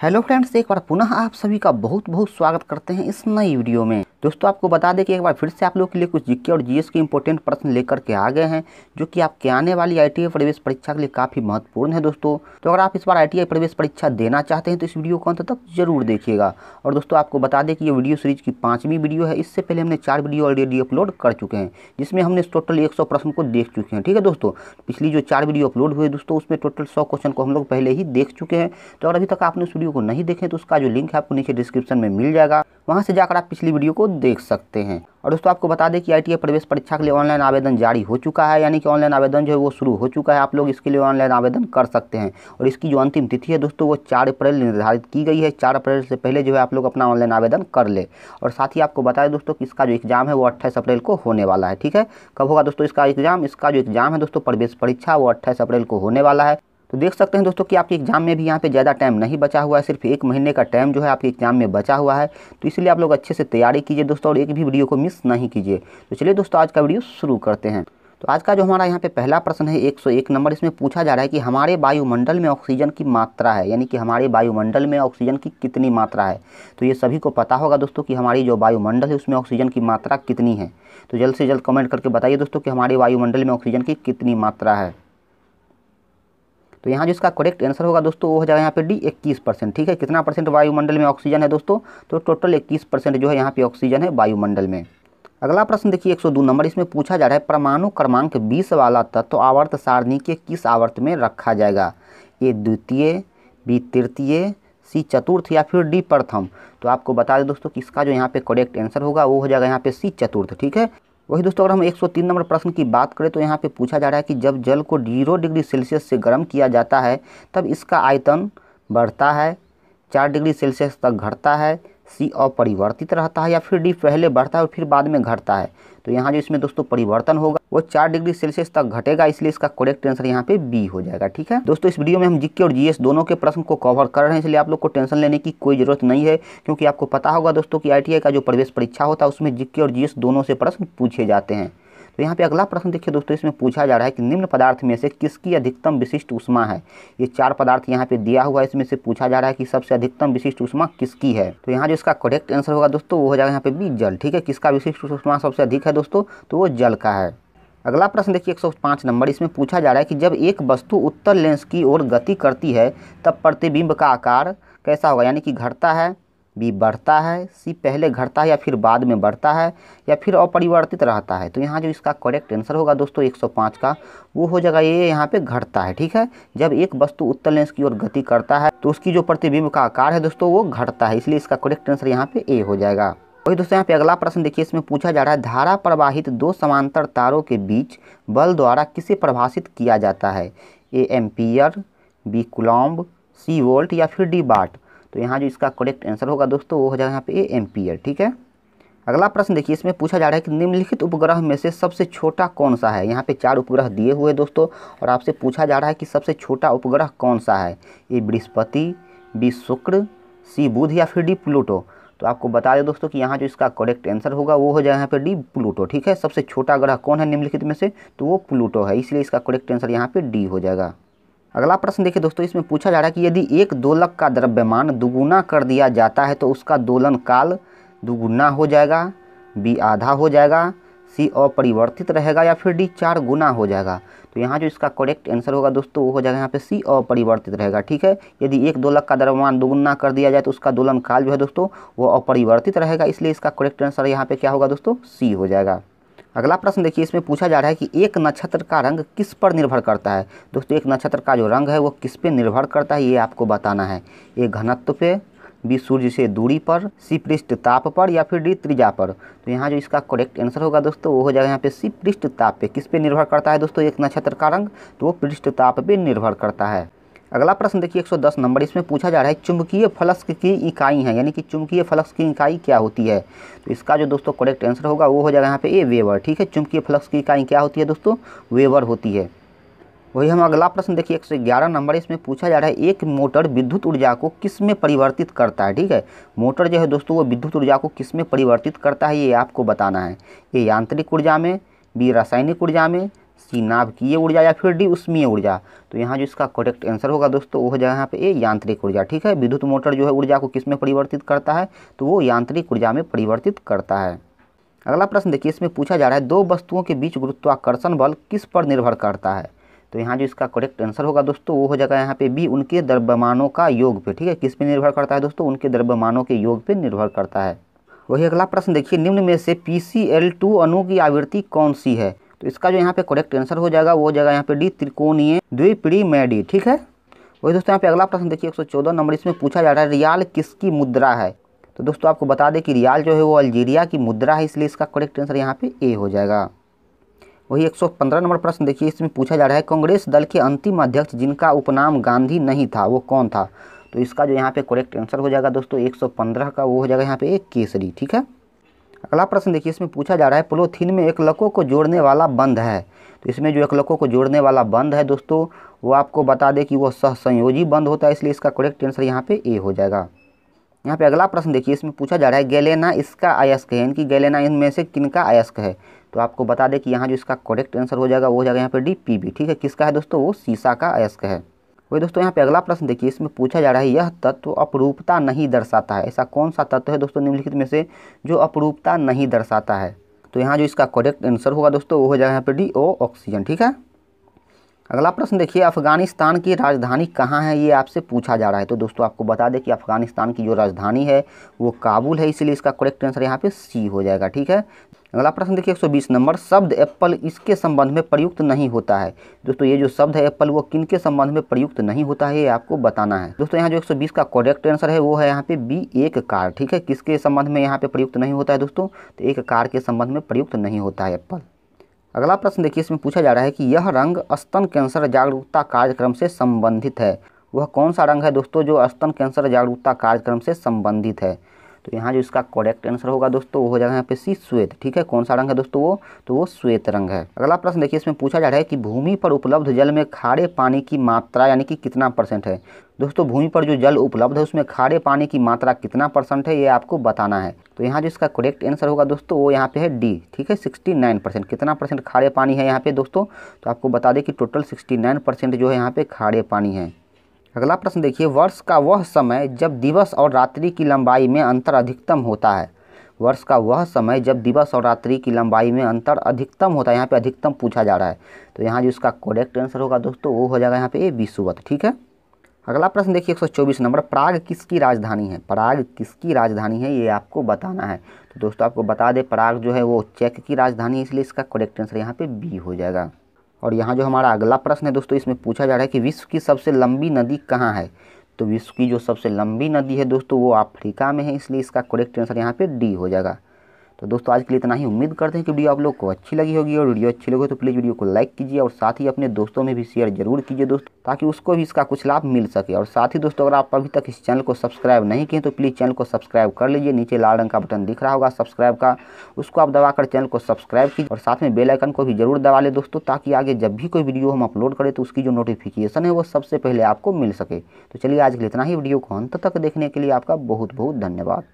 Hello friends, एक बार पुनः आप सभी का बहुत बहुत स्वागत करते हैं इस नई वीडियो में। दोस्तों, आपको बता दें कि एक बार फिर से आप लोगों के लिए कुछ जीके और जीएस के इंपॉर्टेंट प्रश्न लेकर के आ गए हैं, जो कि आपके आने वाली आईटीआई प्रवेश परीक्षा के लिए काफ़ी महत्वपूर्ण है दोस्तों। तो अगर आप इस बार आईटीआई प्रवेश परीक्षा देना चाहते हैं तो इस वीडियो को अंत तक ज़रूर देखिएगा। और दोस्तों, आपको बता दें कि ये वीडियो सीरीज़ की पाँचवीं वीडियो है, इससे पहले हमने चार वीडियो ऑलरेडी अपलोड कर चुके हैं, जिसमें हमने टोटल एक सौ प्रश्न को देख चुके हैं। ठीक है दोस्तों, पिछली जो चार वीडियो अपलोड हुए दोस्तों, उसमें टोटल सौ क्वेश्चन को हम लोग पहले ही देख चुके हैं। तो अगर अभी तक आपने उस को नहीं देखें तो उसका जो लिंक है आपको नीचे डिस्क्रिप्शन में मिल जाएगा। वहाँ से जाकर आप पिछली वीडियो को देख सकते हैं। और दोस्तों, आपको बता दें कि आई प्रवेश परीक्षा के लिए ऑनलाइन आवेदन जारी हो चुका है, यानी कि ऑनलाइन आवेदन जो है वो शुरू हो चुका है। आप लोग इसके लिए ऑनलाइन आवेदन कर सकते हैं। और इसकी जो अंतिम तिथि है दोस्तों, वो चार अप्रैल निर्धारित की गई है। चार अप्रैल से पहले जो है आप लोग अपना ऑनलाइन आवेदन कर ले। और साथ ही आपको बताया दोस्तों कि इसका जो एग्ज़ाम है वो अट्ठाईस अप्रैल को होने वाला है, ठीक है? कब होगा दोस्तों इसका एग्ज़ाम? इसका जो एग्ज़ाम है दोस्तों, प्रवेश परीक्षा, वो अट्ठाईस अप्रैल को होने वाला है। तो देख सकते हैं दोस्तों कि आपके एग्ज़ाम में भी यहाँ पे ज़्यादा टाइम नहीं बचा हुआ है, सिर्फ़ एक महीने का टाइम जो है आपके एग्ज़ाम में बचा हुआ है। तो इसलिए आप लोग अच्छे से तैयारी कीजिए दोस्तों और एक भी वीडियो को मिस नहीं कीजिए। तो चलिए दोस्तों आज का वीडियो शुरू करते हैं। तो आज का जो हमारा यहाँ पे पहला प्रश्न है 101 नंबर, इसमें पूछा जा रहा है कि हमारे वायुमंडल में ऑक्सीजन की मात्रा है, यानी कि हमारे वायुमंडल में ऑक्सीजन की कितनी मात्रा है। तो ये सभी को पता होगा दोस्तों कि हमारी जो वायुमंडल है, उसमें ऑक्सीजन की मात्रा कितनी है। तो जल्द से जल्द कमेंट करके बताइए दोस्तों कि हमारे वायुमंडल में ऑक्सीजन की कितनी मात्रा है। तो यहाँ जो इसका करेक्ट आंसर होगा दोस्तों, वो हो जाएगा यहाँ पे डी इक्कीस परसेंट, ठीक है? कितना परसेंट वायुमंडल में ऑक्सीजन है दोस्तों? तो टोटल इक्कीस परसेंट जो है यहाँ पे ऑक्सीजन है वायुमंडल में। अगला प्रश्न देखिए 102 नंबर, इसमें पूछा जा रहा है परमाणु क्रमांक 20 वाला तत्व तो आवर्त सारणी के किस आवर्त में रखा जाएगा? ए द्वितीय, बी तृतीय, सी चतुर्थ या फिर डी प्रथम। तो आपको बता दें दोस्तों कि इसका जो यहाँ पे करेक्ट आंसर होगा, वो हो जाएगा यहाँ पे सी चतुर्थ, ठीक है? वही दोस्तों, अगर हम 103 नंबर प्रश्न की बात करें तो यहाँ पे पूछा जा रहा है कि जब जल को ज़ीरो डिग्री सेल्सियस से गर्म किया जाता है, तब इसका आयतन बढ़ता है। चार डिग्री सेल्सियस तक घटता है सी अपरिवर्तित रहता है या फिर डी पहले बढ़ता है और फिर बाद में घटता है। तो यहाँ जो इसमें दोस्तों परिवर्तन होगा, वो चार डिग्री सेल्सियस तक घटेगा, इसलिए इसका करेक्ट आंसर यहाँ पे बी हो जाएगा, ठीक है? दोस्तों, इस वीडियो में हम जीके और जीएस दोनों के प्रश्न को कवर कर रहे हैं, इसलिए आप लोग को टेंशन लेने की कोई ज़रूरत नहीं है, क्योंकि आपको पता होगा दोस्तों की आई का जो प्रवेश परीक्षा होता है, उसमें जीके और जीएस दोनों से प्रश्न पूछे जाते हैं। तो यहाँ पे अगला प्रश्न देखिए दोस्तों, इसमें पूछा जा रहा है कि निम्न पदार्थ में से किसकी अधिकतम विशिष्ट उष्मा है? ये चार पदार्थ यहाँ पे दिया हुआ है, इसमें से पूछा जा रहा है कि सबसे अधिकतम विशिष्ट उष्मा किसकी है? तो यहाँ जो इसका करेक्ट आंसर होगा दोस्तों, वो हो जाएगा यहाँ पे बी जल, ठीक है? किसका विशिष्ट उष्मा सबसे अधिक है दोस्तों? तो वो जल का है। अगला प्रश्न देखिए 105 नंबर, इसमें पूछा जा रहा है कि जब एक वस्तु उत्तर लेंस की ओर गति करती है, तब प्रतिबिंब का आकार कैसा होगा? यानी कि घटता है बी बढ़ता है, सी पहले घटता है या फिर बाद में बढ़ता है या फिर अपरिवर्तित रहता है। तो यहाँ जो इसका करेक्ट आंसर होगा दोस्तों 105 का, वो हो जाएगा ये, यहाँ पे घटता है, ठीक है? जब एक वस्तु उत्तर लेंस की ओर गति करता है तो उसकी जो प्रतिबिंब का आकार है दोस्तों, वो घटता है, इसलिए इसका करेक्ट आंसर यहाँ पे ए हो जाएगा। वही दोस्तों, यहाँ पे अगला प्रश्न देखिए, इसमें पूछा जा रहा है, धारा प्रवाहित दो समांतर तारों के बीच बल द्वारा किसे प्रभाषित किया जाता है? A ampere B coulomb C volt या फिर डी बाट तो यहाँ जो इसका करेक्ट आंसर होगा दोस्तों, वो हो जाएगा यहाँ पे ए एम्पियर ठीक है? अगला प्रश्न देखिए, इसमें पूछा जा रहा है कि निम्नलिखित उपग्रह में से सबसे छोटा कौन सा है? यहाँ पे चार उपग्रह दिए हुए दोस्तों, और आपसे पूछा जा रहा है कि सबसे छोटा उपग्रह कौन सा है? ए बृहस्पति, बी शुक्र, सी बुध या फिर डी प्लूटो। तो आपको बता दें दोस्तों कि यहाँ जो इसका करेक्ट आंसर होगा, वो हो जाएगा यहाँ पे डी प्लूटो, ठीक है? सबसे छोटा ग्रह कौन है निम्नलिखित में से? तो वो प्लूटो है, इसलिए इसका करेक्ट आंसर यहाँ पे डी हो जाएगा। अगला प्रश्न देखिए दोस्तों, इसमें पूछा जा रहा है कि यदि एक दोलक का द्रव्यमान दुगुना कर दिया जाता है तो उसका दोलन काल दुगुना हो जाएगा, बी आधा हो जाएगा, सी अपरिवर्तित रहेगा या फिर डी चार गुना हो जाएगा। तो यहाँ जो इसका करेक्ट आंसर होगा दोस्तों, वो हो जाएगा यहाँ पे सी अपरिवर्तित रहेगा, ठीक है? यदि एक दोलक का द्रव्यमान दोगुना कर दिया जाए तो उसका दोलन काल जो है दोस्तों, वो अपरिवर्तित रहेगा, इसलिए इसका करेक्ट आंसर यहाँ पे क्या होगा दोस्तों? सी हो जाएगा। अगला प्रश्न देखिए, इसमें पूछा जा रहा है कि एक नक्षत्र का रंग किस पर निर्भर करता है? दोस्तों, एक नक्षत्र का जो रंग है, वो किस पे निर्भर करता है, ये आपको बताना है। ए घनत्व पे, बी सूर्य से दूरी पर, सी पृष्ठ ताप पर या फिर डी त्रिजा पर। तो यहाँ जो इसका करेक्ट आंसर होगा दोस्तों, वो हो जाएगा यहाँ पे सी पृष्ठ ताप पे। किस पे निर्भर करता है दोस्तों एक नक्षत्र का रंग? तो वो पृष्ठ ताप पे निर्भर करता है। अगला प्रश्न देखिए 110 नंबर। इसमें पूछा जा रहा है, चुंबकीय फ्लक्स की इकाई है, यानी कि चुंबकीय फ्लक्स की इकाई क्या होती है? तो इसका जो दोस्तों करेक्ट आंसर होगा, वो हो जाएगा यहाँ पे ए वेवर ठीक है? चुंबकीय फ्लक्स की इकाई क्या होती है दोस्तों? वेवर होती है। वही हम अगला प्रश्न देखिए, एक सौ ग्यारह नंबर। इसमें पूछा जा रहा है, एक मोटर विद्युत ऊर्जा को किसमें परिवर्तित करता है, ठीक है? मोटर जो है दोस्तों, वो विद्युत ऊर्जा को किसमें परिवर्तित करता है, ये आपको बताना है। ये यांत्रिक ऊर्जा में, बी, रासायनिक ऊर्जा में सी नाभिकीय ऊर्जा या फिर डी उष्मीय ऊर्जा तो यहाँ जो इसका करेक्ट आंसर होगा दोस्तों वो हो जाएगा यहाँ पे ए यांत्रिक ऊर्जा, ठीक है? विद्युत मोटर जो है ऊर्जा को किसमें परिवर्तित करता है? तो वो यांत्रिक ऊर्जा में परिवर्तित करता है। अगला प्रश्न देखिए, इसमें पूछा जा रहा है दो वस्तुओं के बीच गुरुत्वाकर्षण बल किस पर निर्भर करता है? तो यहाँ जो इसका करेक्ट आंसर होगा दोस्तों, वो हो जाएगा यहाँ पे बी, उनके द्रव्यमानों का योग पे, ठीक है? किस पे निर्भर करता है दोस्तों? उनके द्रव्यमानों के योग पे निर्भर करता है। वही अगला प्रश्न देखिए, निम्न में से पी सी एल टू अणु की आवृत्ति कौन सी है? तो इसका जो यहाँ पे करेक्ट आंसर हो जाएगा, वो जाएगा यहाँ पे डी त्रिकोणीय द्विप्रिमेडी, ठीक है? वही दोस्तों, यहाँ पे अगला प्रश्न देखिए 114 नंबर, इसमें पूछा जा रहा है, रियाल किसकी मुद्रा है? तो दोस्तों, आपको बता दें कि रियाल जो है वो अल्जीरिया की मुद्रा है, इसलिए इसका करेक्ट आंसर यहाँ पे ए हो जाएगा। वही 115 नंबर प्रश्न देखिए, इसमें पूछा जा रहा है, कांग्रेस दल के अंतिम अध्यक्ष जिनका उपनाम गांधी नहीं था, वो कौन था? तो इसका जो यहाँ पे करेक्ट आंसर हो जाएगा दोस्तों 115 का, वो हो जाएगा यहाँ पे एक केसरी, ठीक है? अगला प्रश्न देखिए, इसमें पूछा जा रहा है, पोलोथीन में एकलकों को जोड़ने वाला बंद है। तो इसमें जो एकलकों को जोड़ने वाला बंद है दोस्तों, वो आपको बता दें कि वो सहसंयोजी बंद होता है, इसलिए इसका करेक्ट आंसर यहाँ पे ए हो जाएगा। यहाँ पे अगला प्रश्न देखिए, इसमें पूछा जा रहा है, गैलेना इसका अयस्क है, यानी गैलेना इनमें से किनका अयस्क है? तो आपको बता दें कि यहाँ जो इसका करेक्ट आंसर हो जाएगा, वो हो जाएगा यहाँ पे डी पी बी ठीक है? किसका है दोस्तों? वो सीसा का अयस्क है। वही दोस्तों, यहाँ पे अगला प्रश्न देखिए, इसमें पूछा जा रहा है, यह तत्व अपरूपता नहीं दर्शाता है। ऐसा कौन सा तत्व है दोस्तों निम्नलिखित में से, जो अपरूपता नहीं दर्शाता है? तो यहाँ जो इसका करेक्ट आंसर होगा दोस्तों, वो हो जाएगा यहाँ पे डी ओ ऑक्सीजन ठीक है? अगला प्रश्न देखिए, अफ़गानिस्तान की राजधानी कहाँ है? ये आपसे पूछा जा रहा है। तो दोस्तों, आपको बता दें कि अफ़गानिस्तान की जो राजधानी है, वो काबुल है, इसीलिए इसका करेक्ट आंसर यहाँ पे सी हो जाएगा, ठीक है? अगला प्रश्न देखिए 120 नंबर, शब्द एप्पल इसके संबंध में प्रयुक्त नहीं होता है? दोस्तों, ये जो शब्द है एप्पल, वो किन के संबंध में प्रयुक्त नहीं होता है, ये आपको बताना है। दोस्तों, यहाँ जो 120 का करेक्ट आंसर है, वो है यहाँ पे बी एक कार, ठीक है? किसके संबंध में यहाँ पे प्रयुक्त नहीं होता है दोस्तों? तो एक कार के संबंध में प्रयुक्त नहीं होता है एप्पल। अगला प्रश्न देखिए, इसमें पूछा जा रहा है कि यह रंग स्तन कैंसर जागरूकता कार्यक्रम से संबंधित है। वह कौन सा रंग है दोस्तों, जो स्तन कैंसर जागरूकता कार्यक्रम से संबंधित है? तो यहाँ जो इसका करेक्ट आंसर होगा दोस्तों, वो हो जाएगा यहाँ पे सी श्वेत। ठीक है? कौन सा रंग है दोस्तों वो? तो वो श्वेत रंग है। अगला प्रश्न देखिए, इसमें पूछा जा रहा है कि भूमि पर उपलब्ध जल में खारे पानी की मात्रा यानी कि कितना परसेंट है? दोस्तों, भूमि पर जो जल उपलब्ध है, उसमें खारे पानी की मात्रा कितना परसेंट है, ये आपको बताना है। तो यहाँ जो इसका करेक्ट आंसर होगा दोस्तों, वो यहाँ पे है डी ठीक है? सिक्सटी नाइन परसेंट कितना परसेंट खारे पानी है यहाँ पे दोस्तों? तो आपको बता दें कि टोटल सिक्सटी नाइन परसेंट जो है यहाँ पे खारे पानी है। अगला प्रश्न देखिए, वर्ष का वह समय जब दिवस और रात्रि की लंबाई में अंतर अधिकतम होता है? वर्ष का वह समय जब दिवस और रात्रि की लंबाई में अंतर अधिकतम होता है, यहाँ पे अधिकतम पूछा जा रहा है। तो यहाँ जो इसका करेक्ट आंसर होगा दोस्तों, वो हो जाएगा यहाँ पे ए विश्ववत ठीक है? अगला प्रश्न देखिए 124 नंबर, प्राग किसकी राजधानी है? प्राग किसकी राजधानी है, ये आपको बताना है। तो दोस्तों, आपको बता दें, प्राग जो है वो चेक की राजधानी है, इसलिए इसका करेक्ट आंसर यहाँ पे बी हो जाएगा। और यहाँ जो हमारा अगला प्रश्न है दोस्तों, इसमें पूछा जा रहा है कि विश्व की सबसे लंबी नदी कहाँ है? तो विश्व की जो सबसे लंबी नदी है दोस्तों, वो अफ्रीका में है, इसलिए इसका करेक्ट आंसर यहाँ पे डी हो जाएगा। तो दोस्तों, आज के लिए इतना ही। उम्मीद करते हैं कि वीडियो आप लोग को अच्छी लगी होगी और वीडियो अच्छी लगी हो तो प्लीज़ वीडियो को लाइक कीजिए और साथ ही अपने दोस्तों में भी शेयर ज़रूर कीजिए दोस्तों, ताकि उसको भी इसका कुछ लाभ मिल सके। और साथ ही दोस्तों, अगर आप अभी तक इस चैनल को सब्सक्राइब नहीं किए तो प्लीज़ चैनल को सब्सक्राइब कर लीजिए। नीचे लाल रंग का बटन दिख रहा होगा सब्सक्राइब का। उसको आप दबाकर चैनल को सब्सक्राइब कीजिए और साथ में बेलाइकन को भी ज़रूर दबा लें दोस्तों, ताकि आगे जब भी कोई वीडियो हम अपलोड करें तो उसकी जो नोटिफिकेशन है, वो सबसे पहले आपको मिल सके। तो चलिए, आज के लिए इतना ही। वीडियो को अंत तक देखने के लिए आपका बहुत बहुत धन्यवाद।